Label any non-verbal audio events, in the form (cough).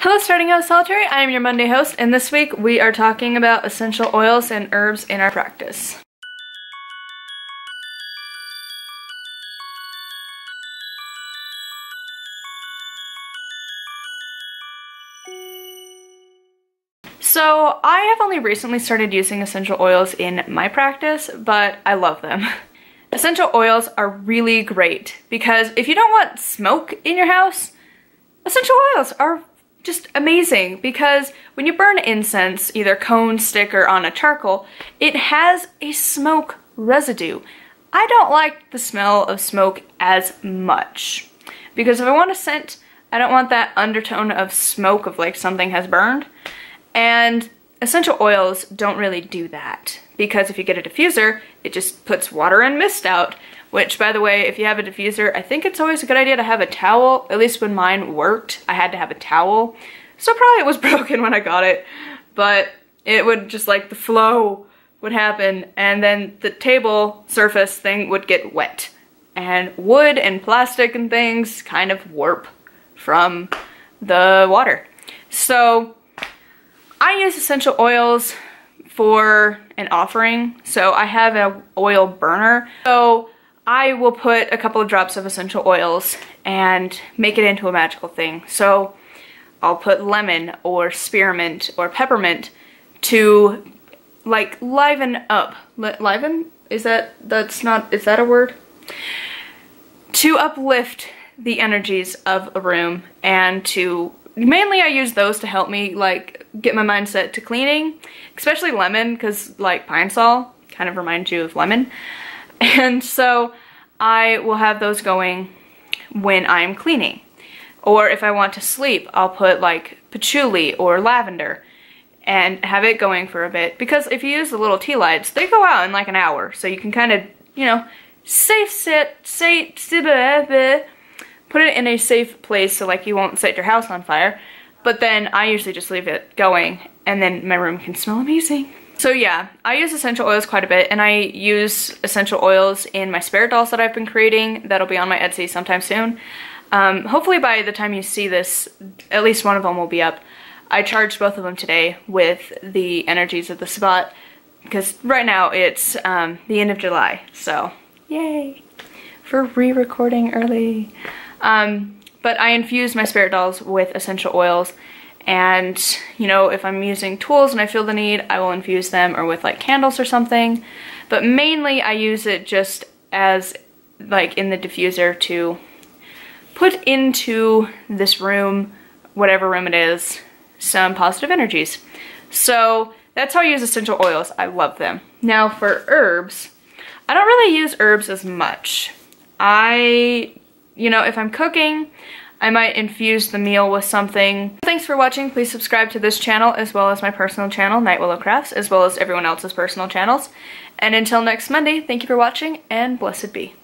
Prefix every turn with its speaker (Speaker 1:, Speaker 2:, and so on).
Speaker 1: Hello Starting Out Solitary, I am your Monday host and this week we are talking about essential oils and herbs in our practice. So I have only recently started using essential oils in my practice, but I love them. (laughs) Essential oils are really great because if you don't want smoke in your house, essential oils are just amazing because when you burn incense, either cone, stick, or on a charcoal, it has a smoke residue. I don't like the smell of smoke as much because if I want a scent, I don't want that undertone of smoke of like something has burned. And essential oils don't really do that because if you get a diffuser, it just puts water and mist out, which by the way, if you have a diffuser, I think it's always a good idea to have a towel. At least when mine worked, I had to have a towel. So probably it was (laughs) broken when I got it, but it would just like the flow would happen and then the table surface thing would get wet and wood and plastic and things kind of warp from the water. So I use essential oils for an offering. So I have an oil burner. So I will put a couple of drops of essential oils and make it into a magical thing. So I'll put lemon or spearmint or peppermint to like liven up. liven? Is that, that's not, is that a word? To uplift the energies of a room and to mainly I use those to help me like get my mindset to cleaning, especially lemon because like Pine-Sol kind of reminds you of lemon. (laughs) And so I will have those going when I'm cleaning. Or if I want to sleep, I'll put like patchouli or lavender and have it going for a bit. Because if you use the little tea lights, they go out in like an hour. So you can kind of, you know, safe sit, say, put it in a safe place so like you won't set your house on fire. But then I usually just leave it going and then my room can smell amazing. So yeah, I use essential oils quite a bit and I use essential oils in my spirit dolls that I've been creating. That'll be on my Etsy sometime soon. Um, hopefully by the time you see this, at least one of them will be up. I charged both of them today with the energies of the spot because right now it's um, the end of July, so yay for re-recording early. Um, but I infuse my spirit dolls with essential oils. And you know if I'm using tools and I feel the need I will infuse them or with like candles or something. But mainly I use it just as like in the diffuser to put into this room whatever room it is some positive energies. So that's how I use essential oils. I love them. Now for herbs I don't really use herbs as much. I you know, if I'm cooking, I might infuse the meal with something. Thanks for watching. Please subscribe to this channel as well as my personal channel, Night Willow Crafts, as well as everyone else's personal channels. And until next Monday, thank you for watching and blessed be.